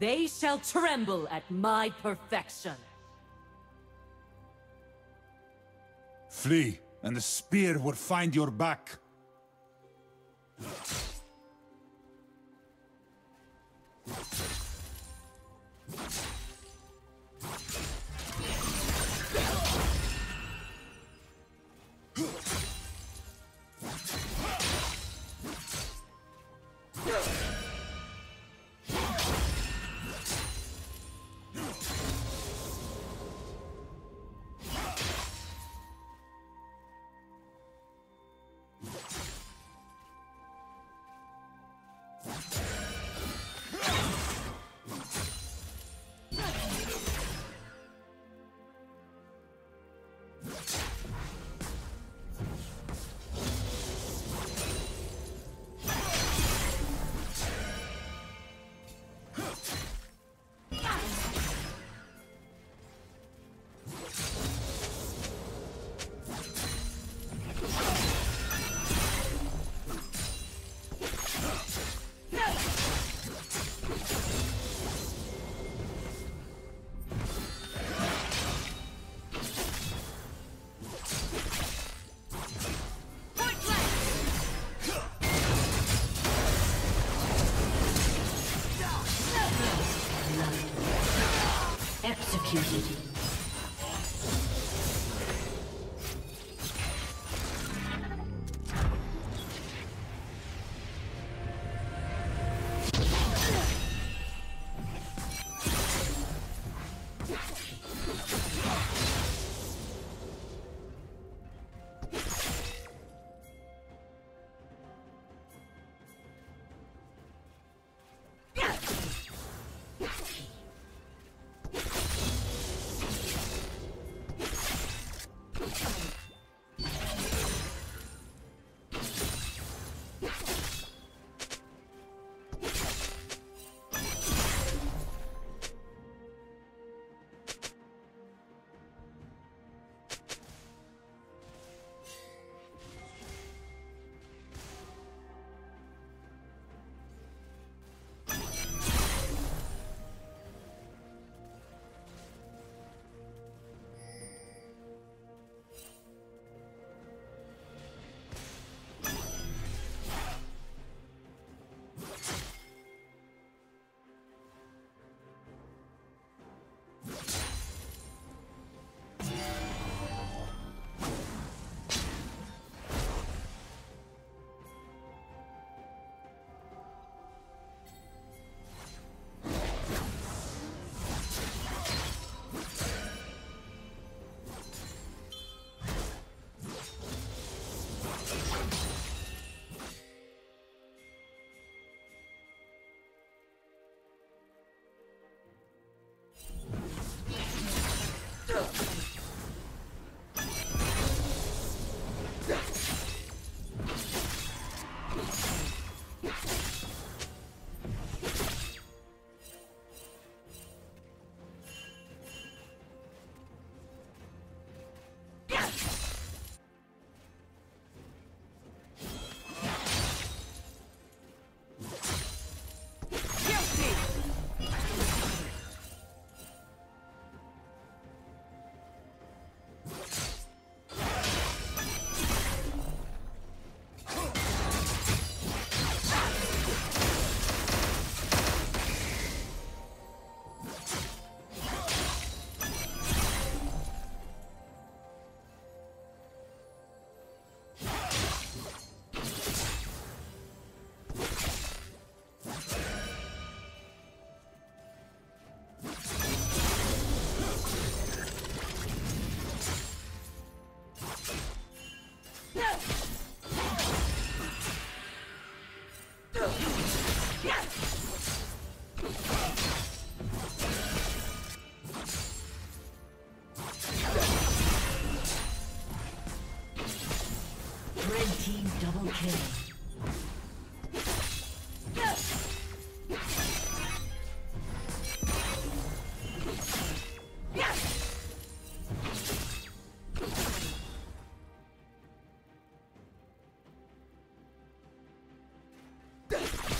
They shall tremble at my perfection. Flee, and the spear will find your back. Executed. Double kill. Death!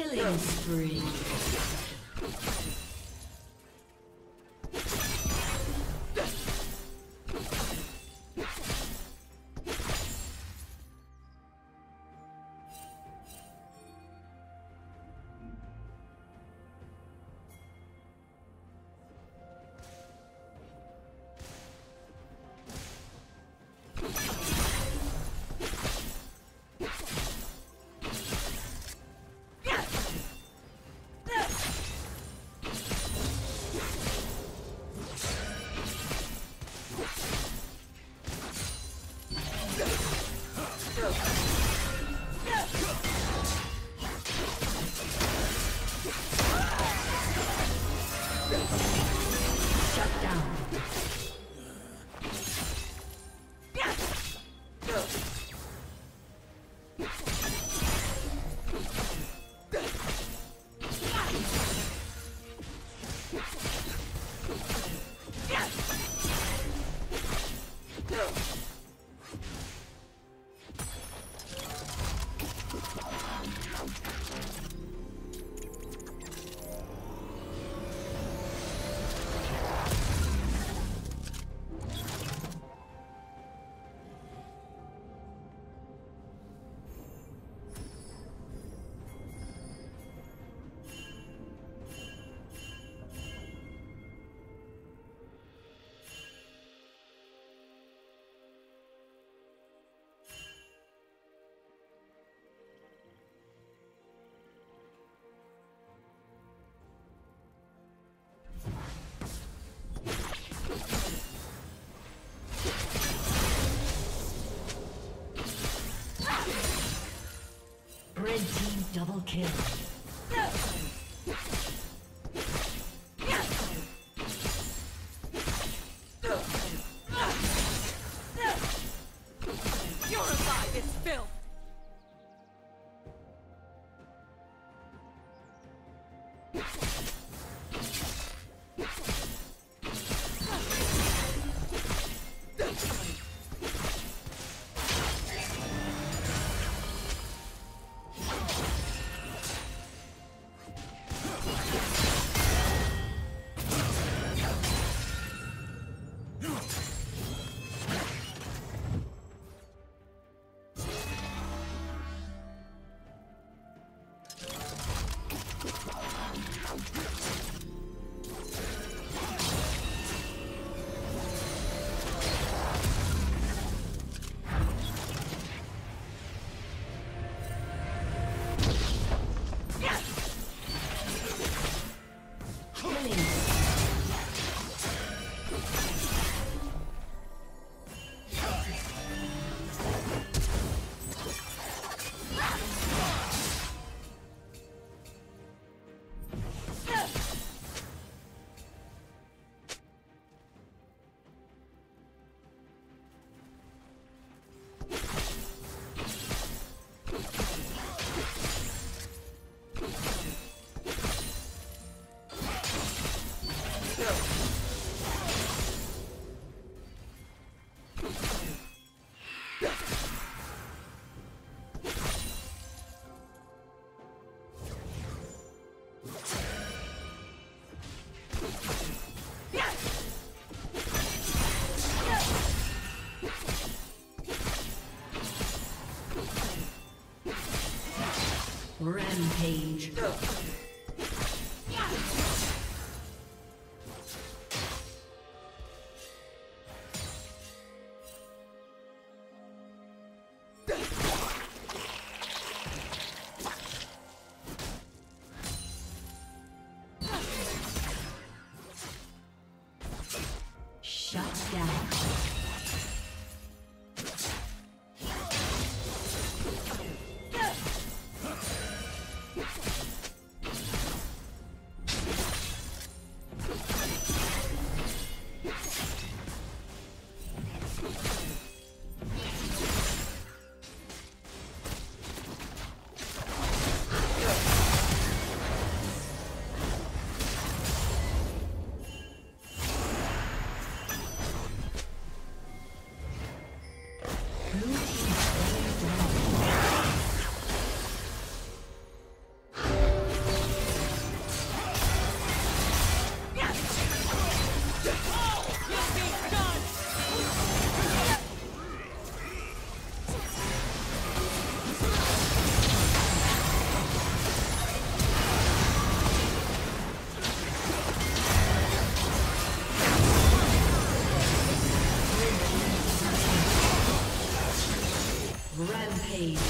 Killing spree. Shut down. Double kill. Rampage. Blue slain.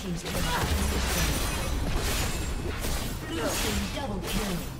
team's turret has. Blue team double kill.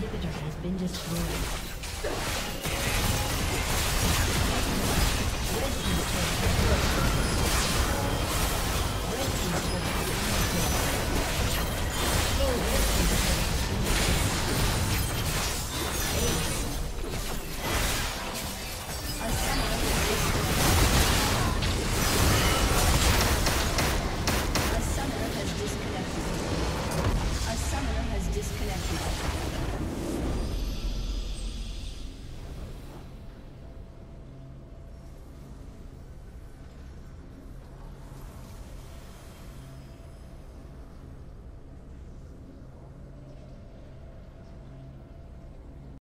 inhibitor has been destroyed. Red team's has been destroyed. Red team's